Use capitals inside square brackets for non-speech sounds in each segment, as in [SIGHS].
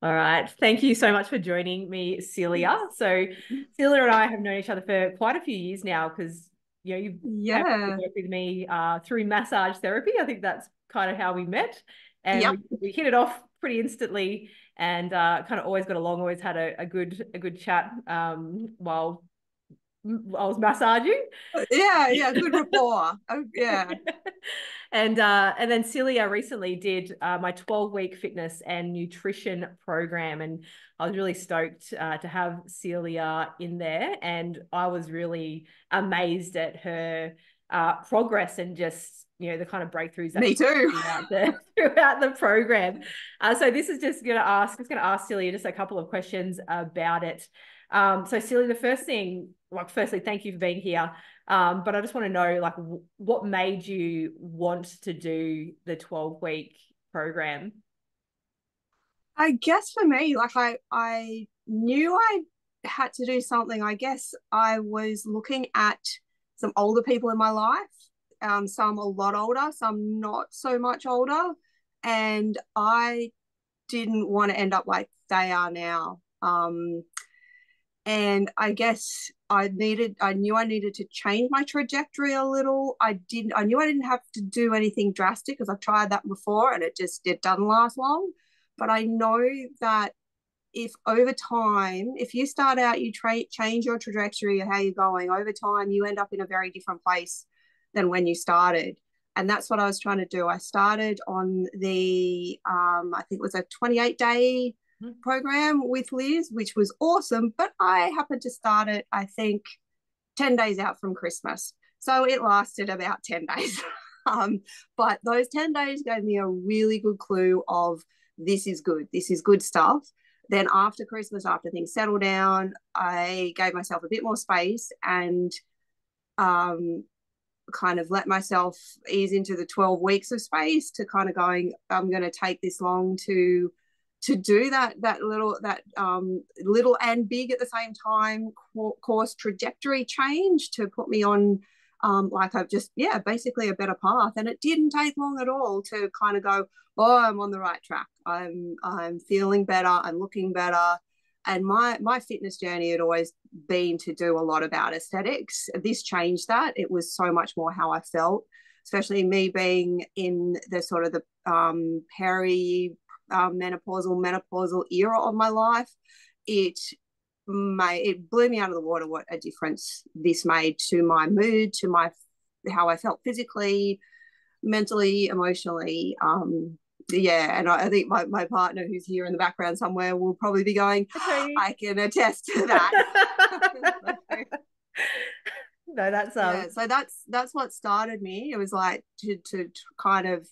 All right. Thank you so much for joining me, Celia. So, Celia and I have known each other for quite a few years now because you know you yeah worked with me uh, through massage therapy. I think that's kind of how we met, and yep. we, we, hit it off pretty instantly, and uh, kind of always got along. Always had a, a good a good chat um, while I was massaging. Yeah, yeah, good [LAUGHS] rapport. oh, yeah. and uh, and then Celia recently did uh, my 12 week fitness and nutrition program, and I was really stoked uh, to have Celia in there, and I was really amazed at her uh, progress and just you know the kind of breakthroughs that me too throughout the, [LAUGHS] throughout the program. Uh, so this is just going to ask, just going to ask Celia just a couple of questions about it. Um, so Celia, the first thing like firstly thank you for being here um, but i just want to know like w- what made you want to do the 12 week program i guess for me like i i knew i had to do something i guess i was looking at some older people in my life um, some a lot older some not so much older and i didn't want to end up like they are now um, and I guess I needed I knew I needed to change my trajectory a little. I didn't I knew I didn't have to do anything drastic because I've tried that before and it just it doesn't last long. But I know that if over time, if you start out, you tra- change your trajectory of how you're going, over time you end up in a very different place than when you started. And that's what I was trying to do. I started on the um, I think it was a 28 day program with Liz, which was awesome. But I happened to start it, I think, 10 days out from Christmas. So it lasted about 10 [LAUGHS] days. um, but those 10 days gave me a really good clue of this is good, this is good stuff. Then after Christmas, after things settled down, I gave myself a bit more space and um, kind of let myself ease into the 12 weeks of space to kind of going, I'm going to take this long to to do that that little that um, little and big at the same time course trajectory change to put me on um, like I've just yeah basically a better path. And it didn't take long at all to kind of go oh I'm on the right track. I'm I'm feeling better. I'm looking better and my my fitness journey had always been to do a lot about aesthetics this changed that it was so much more how I felt especially me being in the sort of the um, peri um, menopausal menopausal era of my life, it made it blew me out of the water what a difference this made to my mood, to my how I felt physically, mentally, emotionally. Um, yeah, and I, I, think my, my partner who's here in the background somewhere will probably be going, okay. I can attest to that. [LAUGHS] no, that's um yeah, so that's that's what started me. It was like to to, to kind of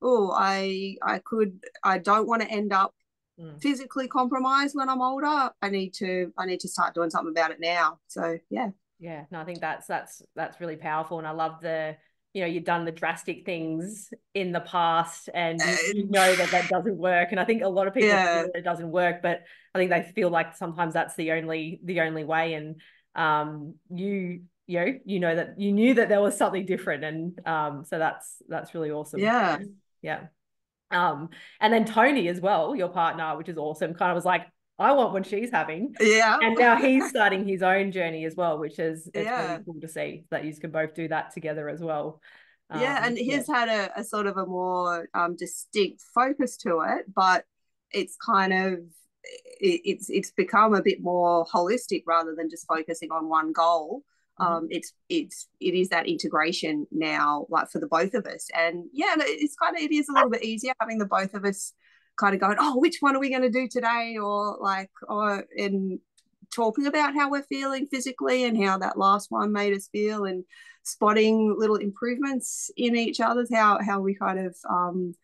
oh, I I could I don't want to end up mm. physically compromised when I'm older. I need to I need to start doing something about it now. So yeah. Yeah, no, I think that's that's that's really powerful, and I love the you know you've done the drastic things in the past, and you, you know that that doesn't work. And I think a lot of people yeah. it doesn't work, but I think they feel like sometimes that's the only the only way. And um, you you know you know that you knew that there was something different, and um, so that's that's really awesome. Yeah. Yeah. Um, and then Tony as well, your partner, which is awesome, kind of was like, I want what she's having. Yeah. And now he's starting his own journey as well, which is it's yeah. really cool to see that you can both do that together as well. Um, yeah, and he's yeah. had a, a, sort of a more um, distinct focus to it, but it's kind of it, it's it's become a bit more holistic rather than just focusing on one goal. Mm-hmm. um, it's it's it is that integration now like for the both of us and yeah it's kind of it is a little bit easier having the both of us kind of going oh which one are we going to do today or like or in talking about how we're feeling physically and how that last one made us feel and spotting little improvements in each other's how how we kind of um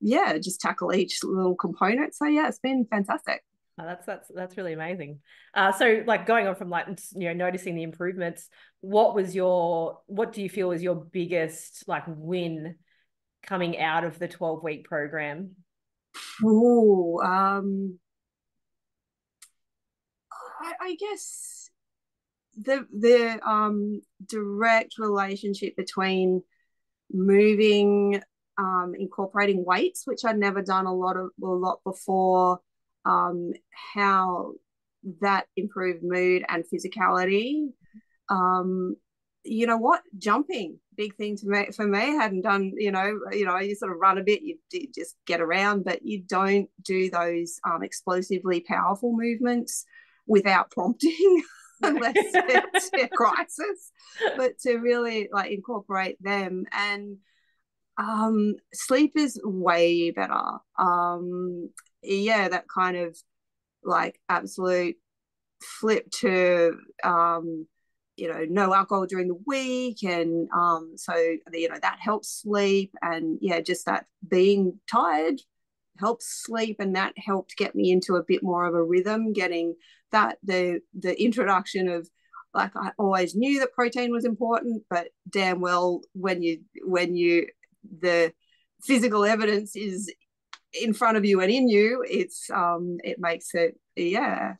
yeah just tackle each little component so yeah it's been fantastic Oh, that's that's that's really amazing. Uh, so like going on from like you know noticing the improvements, what was your what do you feel was your biggest like win coming out of the twelve week program? Oh, um, I, I guess the the um direct relationship between moving um incorporating weights which i'd never done a lot of a lot before um, how that improved mood and physicality. Um, you know what? Jumping, big thing to me for me. I hadn't done, you know, you know, you sort of run a bit, you, you just get around, but you don't do those um, explosively powerful movements without prompting. [LAUGHS] unless it's [LAUGHS] a crisis, but to really like incorporate them and um, sleep is way better. Um, yeah, that kind of like absolute flip to um, you know no alcohol during the week, and um, so you know that helps sleep, and yeah, just that being tired helps sleep, and that helped get me into a bit more of a rhythm. Getting that the the introduction of like I always knew that protein was important, but damn well when you when you the physical evidence is in front of you and in you, it's um it makes it yeah.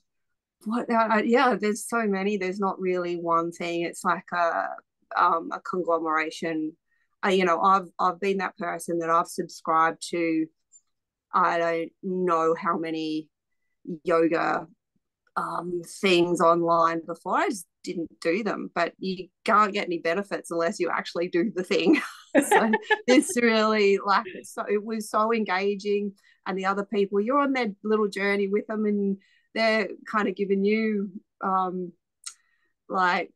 What uh, yeah, there's so many. There's not really one thing. It's like a um a conglomeration. Uh, you know, I've I've been that person that I've subscribed to. I don't know how many yoga um, things online before. I just didn't do them, but you can't get any benefits unless you actually do the thing. [LAUGHS] so [LAUGHS] this really like so it was so engaging, and the other people you're on their little journey with them, and they're kind of giving you um, like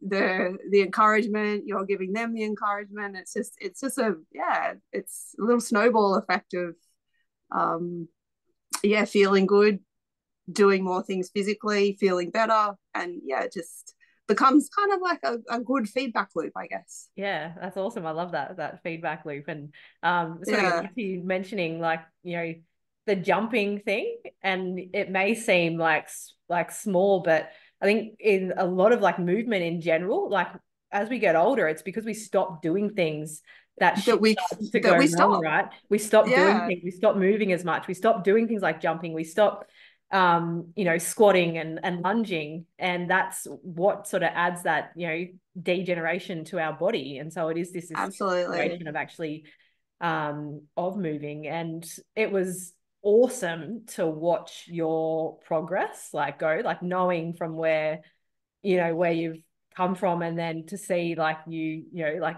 the the encouragement you're giving them the encouragement it's just it's just a yeah it's a little snowball effect of um yeah feeling good doing more things physically, feeling better, and yeah, it just becomes kind of like a, a good feedback loop, I guess. Yeah, that's awesome. I love that that feedback loop. And um so yeah. you mentioning like, you know, the jumping thing, and it may seem like like small, but I think in a lot of like movement in general, like as we get older, it's because we stop doing things that, that we that go we wrong, stop. right? We stop yeah. doing things, we stop moving as much, we stop doing things like jumping, we stop um, you know, squatting and, and lunging. And that's what sort of adds that, you know, degeneration to our body. And so it is this, this absolutely of actually um of moving. And it was awesome to watch your progress like go, like knowing from where, you know, where you've come from and then to see like you, you know, like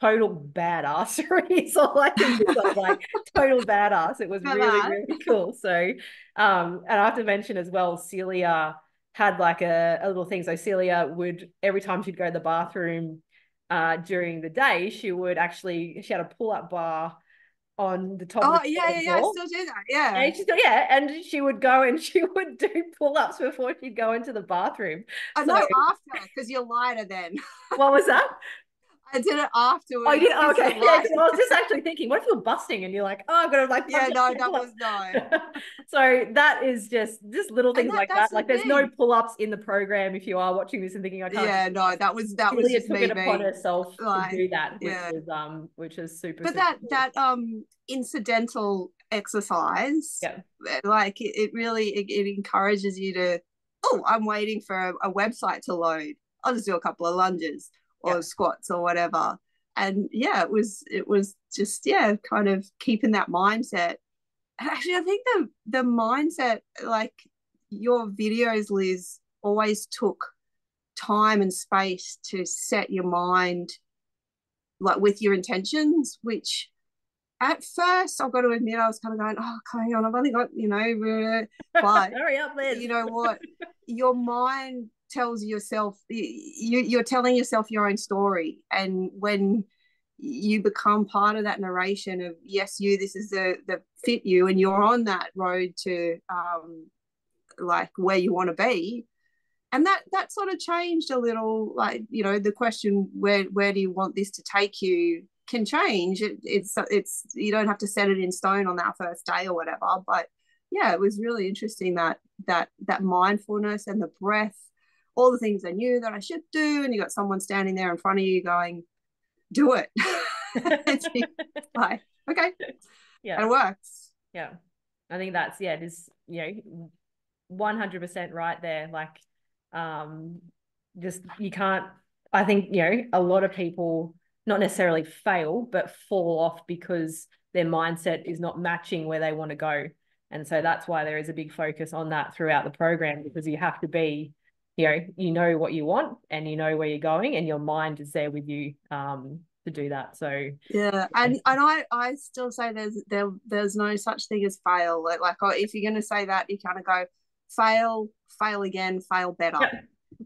total badassery. [LAUGHS] so like like [LAUGHS] total badass. It was really, really cool. So um, and I have to mention as well, Celia had like a, a little thing. So Celia would every time she'd go to the bathroom uh during the day, she would actually she had a pull-up bar on the top. Oh the yeah, yeah, yeah. I still do that. Yeah. And she still, yeah, and she would go and [LAUGHS] she would do pull-ups before she'd go into the bathroom. I so, know after because you're lighter then. what was that? [LAUGHS] I did it afterwards. Oh, you did? okay. Yeah, [LAUGHS] I was just actually thinking, what if you're busting and you're like, oh, I'm gonna like. Yeah, no, that was no. [LAUGHS] so that is just just little things that, like that. Like, there's no pull-ups in the program. If you are watching this and thinking, I can't. Yeah, no, that was that was just took me it upon herself like, to do that, which yeah. is um, which is super. But super that cool. that um incidental exercise, yeah, like it, it really it, it encourages you to. Oh, I'm waiting for a, a website to load. I'll just do a couple of lunges or yeah. squats or whatever. And yeah it was it was just yeah kind of keeping that mindset. And actually i think the the mindset like your videos liz always took time and space to set your mind like with your intentions which at first i've got to admit i was kind of going oh hang on i've only got you know [LAUGHS] but hurry up liz. you know what? [LAUGHS] Your mind tells yourself you, you're telling yourself your own story. And when you become part of that narration of yes you this is the the fit you and you're on that road to um like where you want to be and that that sort of changed a little like you know the question where where do you want this to take you? can change. It, it's it's you don't have to set it in stone on that first day or whatever but yeah it was really interesting that that that mindfulness and the breath all the things I knew that I should do, and you got someone standing there in front of you going, "Do it." [LAUGHS] [LAUGHS] like, okay, yeah, it works. Yeah, I think that's yeah, it is you know, one hundred percent right there. Like, um, just you can't. I think you know a lot of people not necessarily fail, but fall off because their mindset is not matching where they want to go. And so that's why there is a big focus on that throughout the program because you have to be, you know, you know what you want and you know where you're going and your mind is there with you um, to do that. So yeah, and and I I still say there's there there's no such thing as fail. Like, like oh, if you're gonna say that, you kind of go fail, fail again, fail better. Yeah.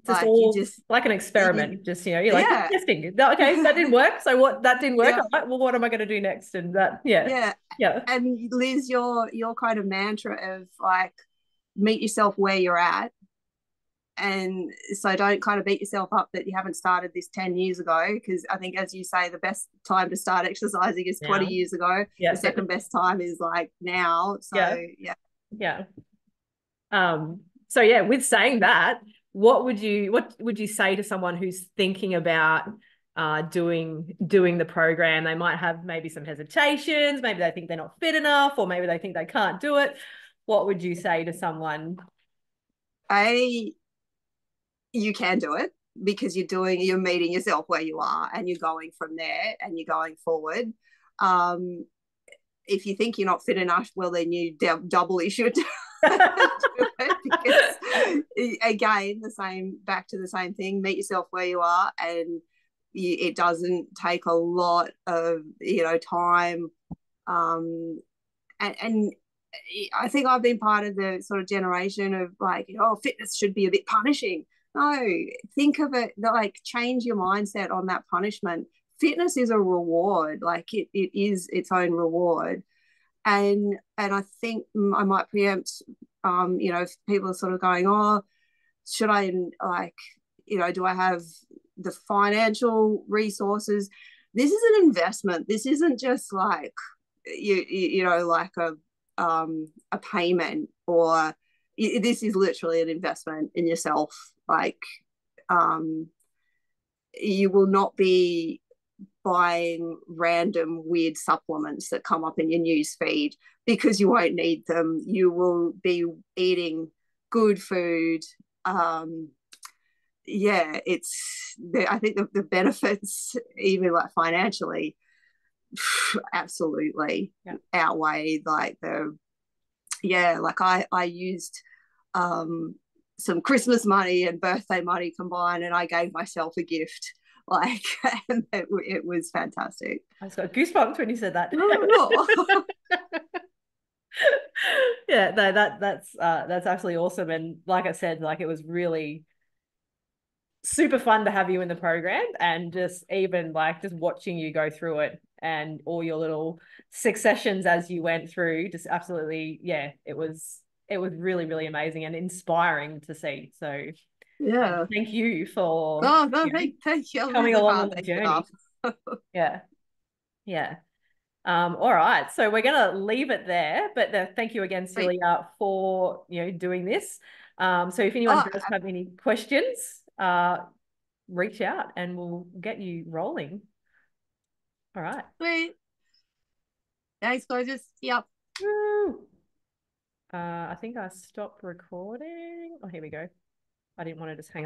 Just like all just like an experiment. You, just you know, you're like yeah. testing. Okay, that didn't work. So what? That didn't work. Yeah. Like, well, what am I going to do next? And that, yeah, yeah, yeah. And Liz, your your kind of mantra of like meet yourself where you're at and so don't kind of beat yourself up that you haven't started this 10 years ago because i think as you say the best time to start exercising is 20 years ago. Yeah. the second best time is like now. So yeah. yeah, yeah. um so yeah with saying that what would you what would you say to someone who's thinking about uh, doing doing the program? They might have maybe some hesitations maybe they think they're not fit enough or maybe they think they can't do it. What would you say to someone? I you can do it because you're doing you're meeting yourself where you are and you're going from there and you're going forward um if you think you're not fit enough well then you doubly should it because again the same back to the same thing meet yourself where you are and you, it doesn't take a lot of you know time um and, and I think I've been part of the sort of generation of like, oh, fitness should be a bit punishing. No, think of it like change your mindset on that punishment. Fitness is a reward, like it, it is its own reward. And and I think I might preempt um, you know, if people are sort of going, oh, should I like, you know, do I have the financial resources? This is an investment. This isn't just like you you, you know, like a um a payment or this is literally an investment in yourself. Like um you will not be buying random weird supplements that come up in your news feed because you won't need them. You will be eating good food. Um yeah it's i think the, the benefits even like financially [SIGHS] absolutely yeah. outweigh like the yeah like i i used um some christmas money and birthday money combined and i gave myself a gift. [LAUGHS] Like and it, it was fantastic. I just got goosebumps when you said that. [LAUGHS] Yeah no, that that's uh that's absolutely awesome. And like i said like it was really super fun to have you in the program and just even like just watching you go through it and all your little successions as you went through just absolutely yeah it was it was really really amazing and inspiring to see. So yeah. thank you for oh no you thank, know, thank you. Coming along the journey. [LAUGHS] yeah. Yeah. Um, all right, so we're going to leave it there, but the, thank you again, Celia, for you know doing this. Um, so if anyone oh, does have any questions, uh, reach out and we'll get you rolling. All right. Sweet. Thanks, gorgeous. Yep. Woo. Uh, I think I stopped recording. Oh, here we go. I didn't want to just hang